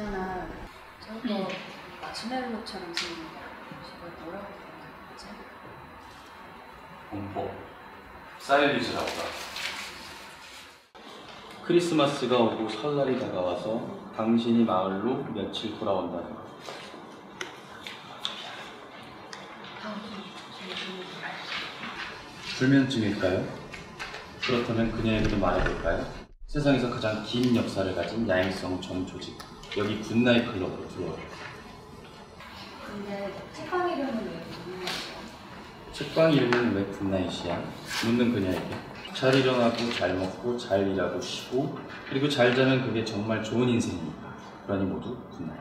있잖아. 저거 마시멜로처럼 생긴 거. 저걸 뭐라고 부르는 거지? 공포 사일리즈라고 다 크리스마스가 오고 설날이 다가와서 당신이 마을로 며칠 돌아온다는 것. 불면증일까요? 그렇다면 그녀에게도 말해볼까요? 세상에서 가장 긴 역사를 가진 야행성 정조직. 여기 good night 클럽으로 들어와요. 근데 책방 이름은 왜 부르냐고? 책방 이름은 왜 굿나잇이야? 묻는 그녀에게. 잘 일어나고 잘 먹고 잘 일하고 쉬고 그리고 잘 자면 그게 정말 좋은 인생이니까 그러니 모두 good night.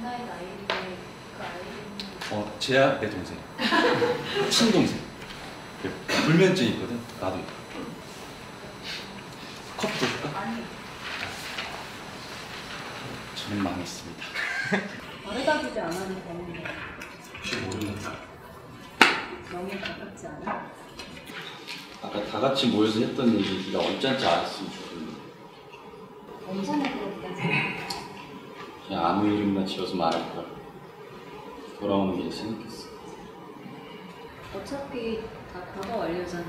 good night 아이인데 그 아이는 어, 쟤야 내 동생. 친동생. 그 불면증 있거든. 나도 있고 더 줄까? 저는 망했습니다. 혹시 모르는가? 너무 가깝지 않아? 아까 다 같이 모여서 했던 얘기가 언짢지 않았으면 좋겠는데. 그냥 아무 이름이나 지어서 말할 걸. 돌아오는 길에 생각했어. 어차피 다 과거 완료잖아